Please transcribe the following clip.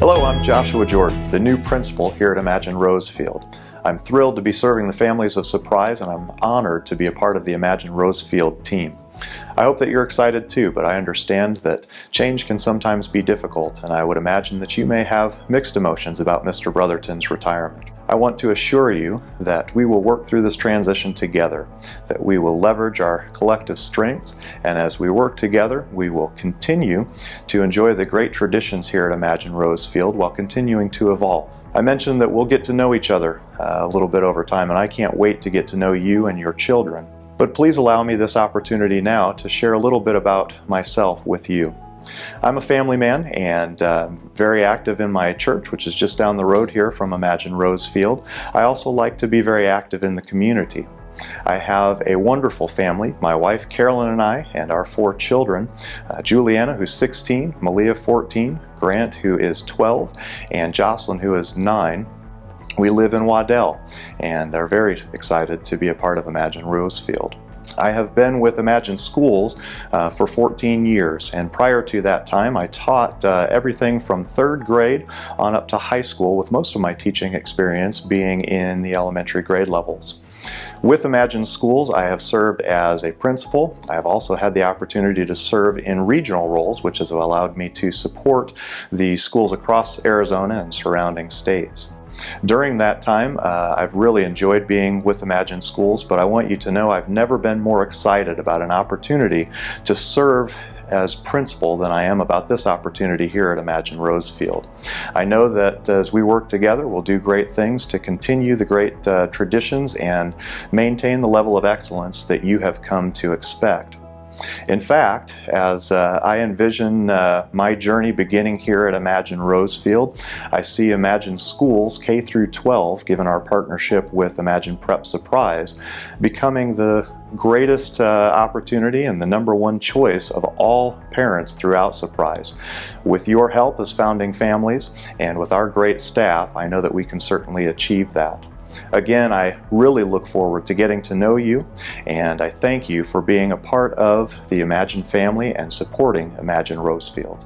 Hello, I'm Joshua Jordan, the new principal here at Imagine Rosefield. I'm thrilled to be serving the families of Surprise and I'm honored to be a part of the Imagine Rosefield team. I hope that you're excited too, but I understand that change can sometimes be difficult and I would imagine that you may have mixed emotions about Mr. Brotherton's retirement. I want to assure you that we will work through this transition together, that we will leverage our collective strengths, and as we work together, we will continue to enjoy the great traditions here at Imagine Rosefield while continuing to evolve. I mentioned that we'll get to know each other uh, a little bit over time, and I can't wait to get to know you and your children. But please allow me this opportunity now to share a little bit about myself with you. I'm a family man and uh, very active in my church, which is just down the road here from Imagine Rosefield. I also like to be very active in the community. I have a wonderful family, my wife Carolyn and I, and our four children, uh, Juliana who's 16, Malia 14, Grant who is 12, and Jocelyn who is 9. We live in Waddell and are very excited to be a part of Imagine Rosefield. I have been with Imagine Schools uh, for 14 years, and prior to that time, I taught uh, everything from third grade on up to high school, with most of my teaching experience being in the elementary grade levels. With Imagine Schools, I have served as a principal. I have also had the opportunity to serve in regional roles, which has allowed me to support the schools across Arizona and surrounding states. During that time, uh, I've really enjoyed being with Imagine Schools, but I want you to know I've never been more excited about an opportunity to serve as principal than I am about this opportunity here at Imagine Rosefield. I know that as we work together, we'll do great things to continue the great uh, traditions and maintain the level of excellence that you have come to expect. In fact, as uh, I envision uh, my journey beginning here at Imagine Rosefield, I see Imagine Schools K through 12, given our partnership with Imagine Prep Surprise, becoming the greatest uh, opportunity and the number one choice of all parents throughout Surprise. With your help as founding families and with our great staff, I know that we can certainly achieve that. Again, I really look forward to getting to know you, and I thank you for being a part of the Imagine family and supporting Imagine Rosefield.